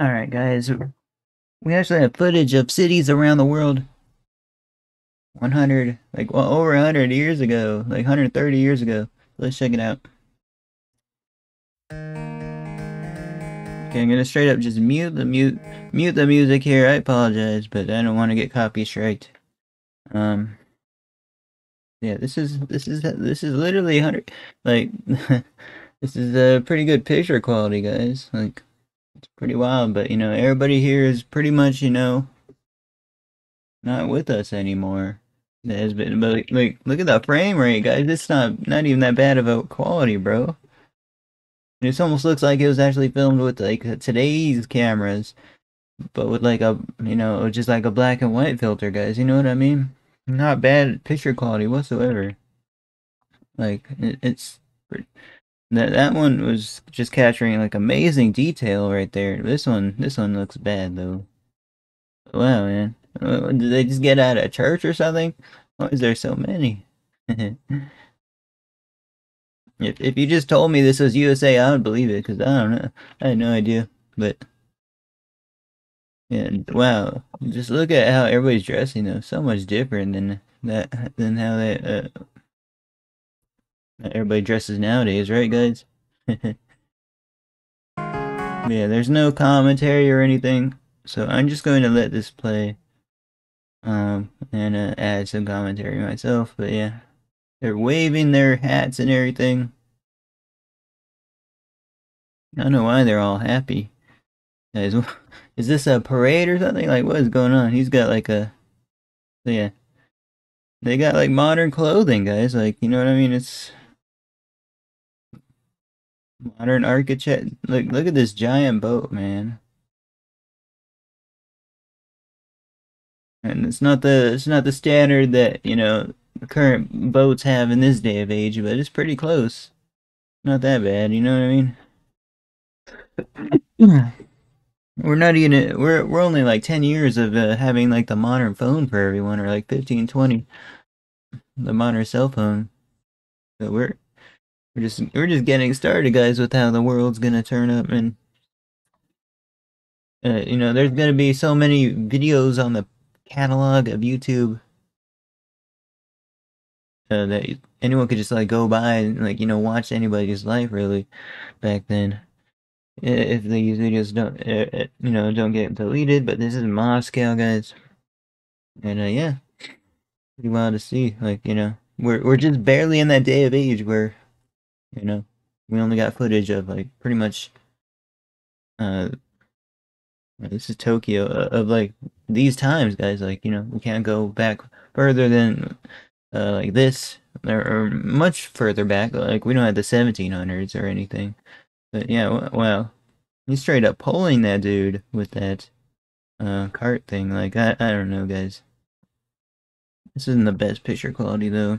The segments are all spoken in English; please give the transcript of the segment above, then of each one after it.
Alright, guys. We actually have footage of cities around the world. 100, like well, over 100 years ago, like 130 years ago. Let's check it out. Okay, I'm gonna straight up just mute the mute mute the music here. I apologize, but I don't want to get copy straight. Um, yeah, this is this is this is literally 100. Like, this is a pretty good picture quality, guys. Like. It's pretty wild, but you know, everybody here is pretty much, you know, not with us anymore. It has been, but like, look at the frame rate, guys. It's not not even that bad of a quality, bro. It almost looks like it was actually filmed with like today's cameras, but with like a, you know, just like a black and white filter, guys. You know what I mean? Not bad picture quality whatsoever. Like it, it's. Pretty, that that one was just capturing like amazing detail right there. This one, this one looks bad though. Wow, man. Uh, did they just get out of church or something? Why is there so many? if if you just told me this was USA, I would believe it because I don't know. I had no idea. But yeah, wow. Just look at how everybody's dressing though. So much different than that than how they uh, everybody dresses nowadays, right, guys? yeah, there's no commentary or anything, so I'm just going to let this play. Um, and uh, add some commentary myself, but yeah. They're waving their hats and everything. I don't know why they're all happy. Is, is this a parade or something? Like, what is going on? He's got like a. So yeah. They got like modern clothing, guys. Like, you know what I mean? It's Modern architect. Look, look at this giant boat, man. And it's not the it's not the standard that you know current boats have in this day of age, but it's pretty close. Not that bad, you know what I mean? we're not even we're we're only like 10 years of uh, having like the modern phone for everyone or like 15 20 the modern cell phone so we're we're just we're just getting started, guys, with how the world's gonna turn up, and uh, you know, there's gonna be so many videos on the catalog of YouTube uh, that anyone could just like go by and like you know watch anybody's life really back then. If these videos don't, uh, you know, don't get deleted, but this is Moscow, guys, and uh, yeah, pretty wild to see. Like you know, we're we're just barely in that day of age where you know, we only got footage of like pretty much. Uh, this is Tokyo uh, of like these times, guys. Like you know, we can't go back further than uh, like this or, or much further back. Like we don't have the 1700s or anything. But yeah, well, he's straight up pulling that dude with that uh cart thing. Like I, I don't know, guys. This isn't the best picture quality though.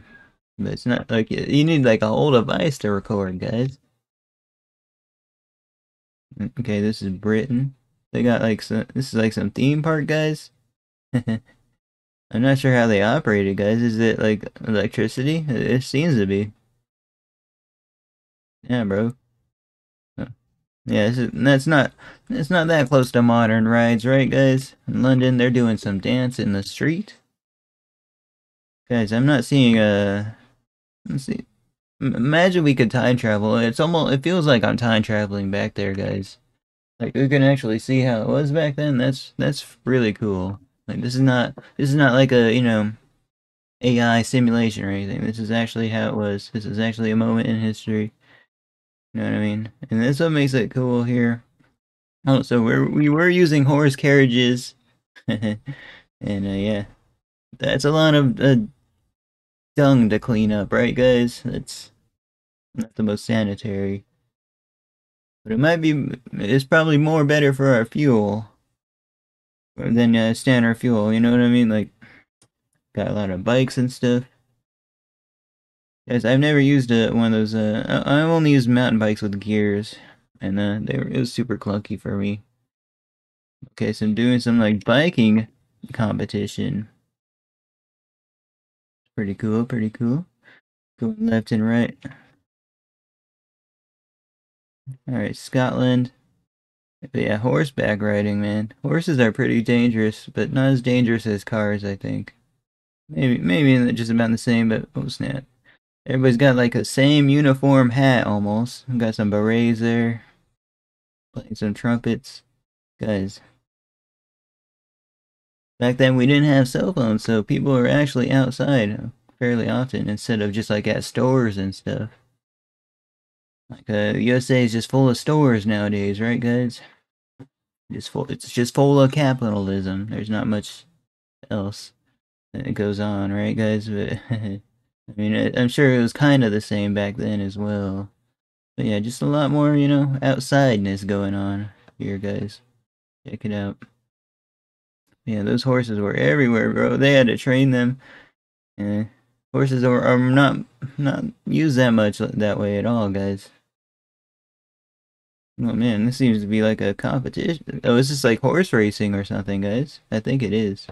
But it's not like you need like a whole device to record, guys. Okay, this is Britain. They got like some. This is like some theme park, guys. I'm not sure how they operate it, guys. Is it like electricity? It seems to be. Yeah, bro. Uh, yeah, is, that's not it's not that close to modern rides, right, guys? In London, they're doing some dance in the street. Guys, I'm not seeing a Let's see. Imagine we could time travel. It's almost. It feels like I'm time traveling back there, guys. Like we can actually see how it was back then. That's that's really cool. Like this is not. This is not like a you know. AI simulation or anything. This is actually how it was. This is actually a moment in history. You know what I mean? And that's what makes it cool here. Oh, so we're we were using horse carriages, and uh, yeah, that's a lot of uh, dung to clean up, right, guys? It's not the most sanitary. But it might be, it's probably more better for our fuel than uh, standard fuel, you know what I mean? Like, got a lot of bikes and stuff. Guys, I've never used a, one of those, uh, I've only used mountain bikes with gears, and uh, they were, it was super clunky for me. Okay, so I'm doing some, like, biking competition. Pretty cool, pretty cool. Going left and right. Alright, Scotland. But yeah, horseback riding, man. Horses are pretty dangerous, but not as dangerous as cars, I think. Maybe, maybe just about the same, but oh snap. Everybody's got like a same uniform hat almost. Got some berets there. Playing some trumpets. Guys. Back then we didn't have cell phones, so people were actually outside fairly often instead of just like at stores and stuff. Like uh, USA is just full of stores nowadays, right, guys? Just full. It's just full of capitalism. There's not much else that goes on, right, guys? But I mean, I'm sure it was kind of the same back then as well. But yeah, just a lot more, you know, outsideness going on here, guys. Check it out. Yeah, those horses were everywhere, bro. They had to train them. Yeah, horses are, are um, not not used that much that way at all, guys. Oh man, this seems to be like a competition. Oh, is this like horse racing or something, guys? I think it is.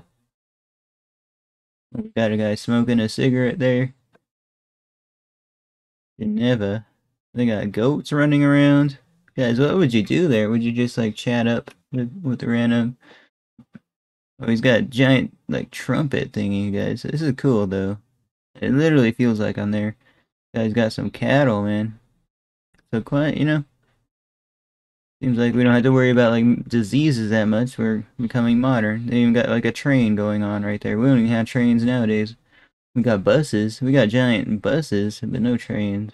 We got a guy smoking a cigarette there. Geneva. They got goats running around. Guys, what would you do there? Would you just like chat up with, with the random? Oh, he's got a giant like trumpet thingy, guys. This is cool though. It literally feels like I'm there. Guy's got some cattle, man. So quite, you know. Seems like we don't have to worry about like diseases that much. We're becoming modern. They even got like a train going on right there. We don't even have trains nowadays. We got buses. We got giant buses, but no trains.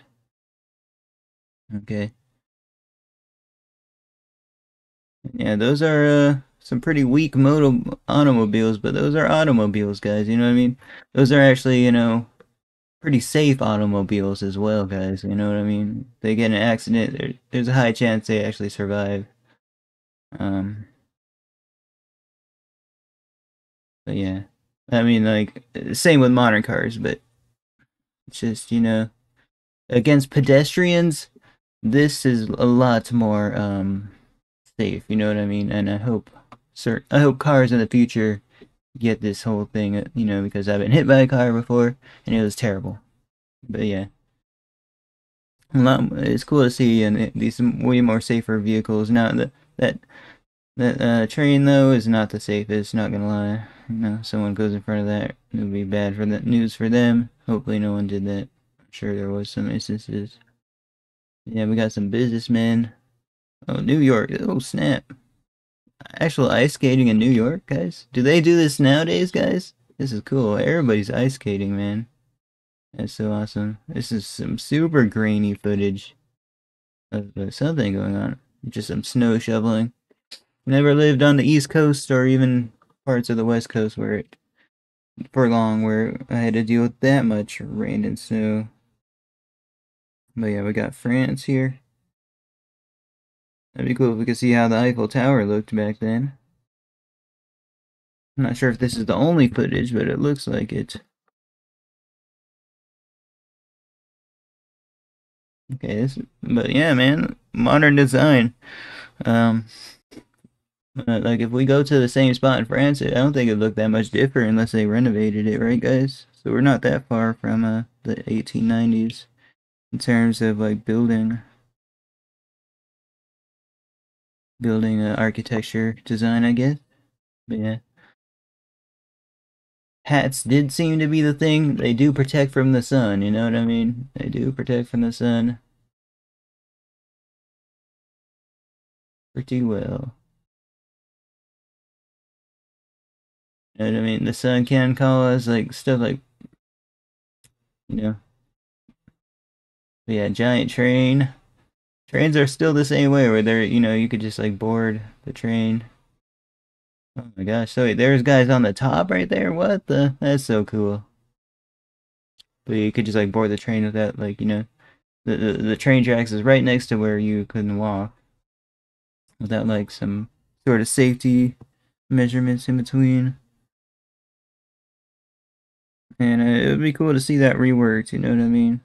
Okay. Yeah, those are uh, some pretty weak moto automobiles, but those are automobiles, guys. You know what I mean? Those are actually, you know, pretty safe automobiles as well, guys. You know what I mean? They get an accident, there's a high chance they actually survive. Um, but yeah, I mean, like same with modern cars, but it's just you know, against pedestrians, this is a lot more um safe. You know what I mean? And I hope, sir, I hope cars in the future get this whole thing, uh, you know, because I've been hit by a car before and it was terrible. But yeah. Lot, It's cool to see and these way more safer vehicles. Now that that that uh, train though is not the safest. Not gonna lie. You know, someone goes in front of that, it would be bad for the news for them. Hopefully, no one did that. I'm sure there was some instances. Yeah, we got some businessmen. Oh, New York. Oh, snap actual ice skating in New York, guys? Do they do this nowadays, guys? This is cool. Everybody's ice skating, man. That's so awesome. This is some super grainy footage of uh, something going on. Just some snow shoveling. Never lived on the East Coast or even parts of the West Coast where it, for long, where I had to deal with that much rain and snow. But yeah, we got France here. That'd be cool if we could see how the Eiffel Tower looked back then. I'm not sure if this is the only footage, but it looks like it. Okay, this, but yeah, man, modern design. Um, like if we go to the same spot in France, I don't think it looked that much different unless they renovated it, right, guys? So we're not that far from uh, the 1890s in terms of like building building uh, architecture design, I guess. But yeah. Hats did seem to be the thing. They do protect from the sun, you know what I mean? They do protect from the sun. Pretty well. You know what I mean? The sun can cause like stuff like you know. But yeah, giant train. Trains are still the same way where they're, you know, you could just like board the train. Oh my gosh, so there's guys on the top right there? What the? That's so cool. But you could just like board the train with that, like, you know, the, the, the train tracks is right next to where you couldn't walk. Without like some sort of safety measurements in between. And uh, it would be cool to see that reworked, you know what I mean?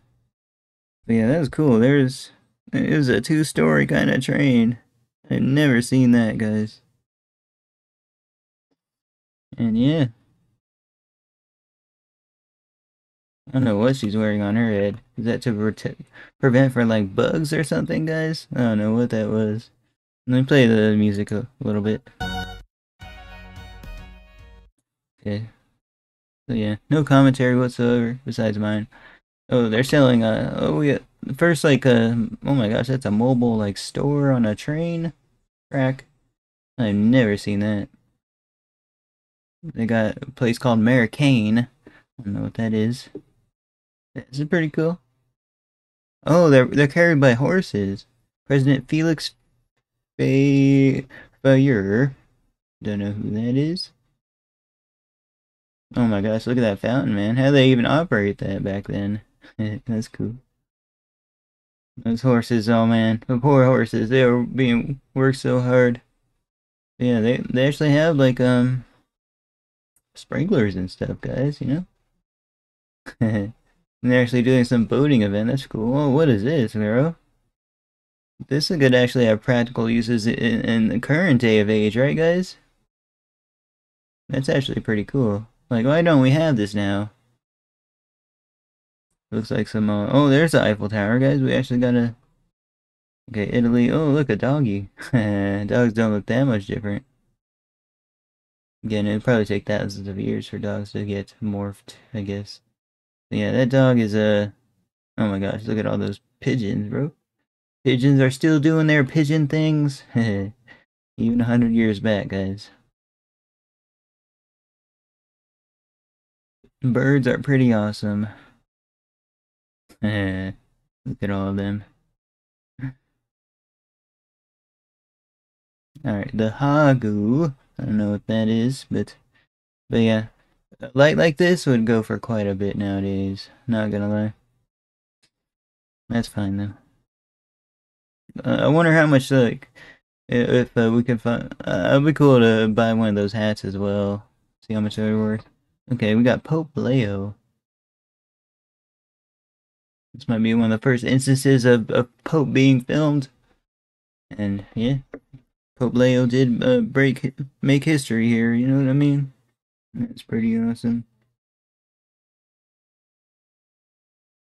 But yeah, that was cool. There's it was a two-story kind of train. I've never seen that, guys. And yeah. I don't know what she's wearing on her head. Is that to prevent for like bugs or something, guys? I don't know what that was. Let me play the music a little bit. Okay. So yeah, no commentary whatsoever besides mine. Oh, they're selling uh oh yeah first like uh oh my gosh that's a mobile like store on a train track. I've never seen that. They got a place called Maricane. I don't know what that This is. Is it pretty cool? Oh, they're they're carried by horses. President Felix Faure. Don't know who that is. Oh my gosh, look at that fountain, man. How they even operate that back then? That's cool. Those horses, oh man. The poor horses, they were being worked so hard. Yeah, they, they actually have like, um, sprinklers and stuff, guys, you know? and they're actually doing some boating event. That's cool. Oh, what is this, Vero? This could actually have practical uses in, in the current day of age, right, guys? That's actually pretty cool. Like, why don't we have this now? Looks like some, uh, oh, there's the Eiffel Tower, guys. We actually got a, okay, Italy. Oh, look, a doggy. Dogs don't look that much different. Again, it'd probably take thousands of years for dogs to get morphed, I guess. But yeah, that dog is a, uh, oh my gosh, look at all those pigeons, bro. Pigeons are still doing their pigeon things. Even a hundred years back, guys. Birds are pretty awesome. Look at all of them. Alright, the Hagu. I don't know what that is, but but yeah. Light like this would go for quite a bit nowadays. Not gonna lie. That's fine though. Uh, I wonder how much like if uh, we can find. Uh, it'd be cool to buy one of those hats as well. See how much they're worth. Okay, we got Pope Leo. This might be one of the first instances of, of Pope being filmed. And yeah, Pope Leo did uh, break make history here. You know what I mean? That's pretty awesome.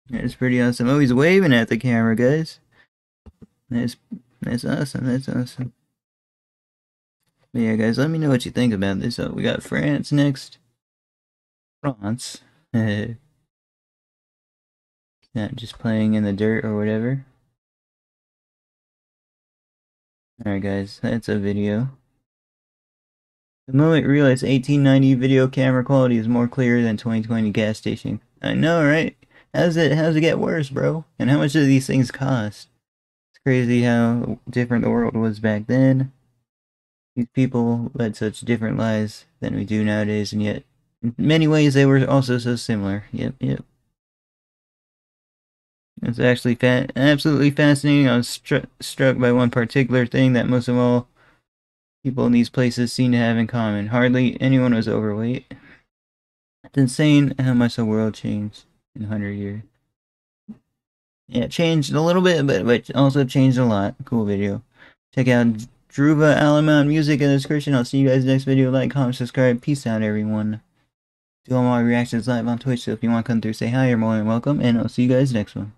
That's pretty awesome. Oh, he's waving at the camera, guys. That's that's awesome. That's awesome. But yeah, guys, let me know what you think about this. So we got France next. France. Not just playing in the dirt or whatever. Alright guys, that's a video. The moment realized 1890 video camera quality is more clear than 2020 gas station. I know, right? How's it how's it get worse, bro? And how much do these things cost? It's crazy how different the world was back then. These people led such different lives than we do nowadays, and yet in many ways, they were also so similar. Yep, yep. It's actually fa absolutely fascinating. I was stru struck by one particular thing that most of all people in these places seem to have in common. Hardly anyone was overweight. It's insane how much the world changed in 100 years. Yeah, it changed a little bit, but, but also changed a lot. Cool video. Check out Dhruva Aliman Music in the description. I'll see you guys next video. Like, comment, subscribe. Peace out, everyone do all my reactions live on Twitch, so if you want to come through say hi, you're more than welcome, and I'll see you guys next one.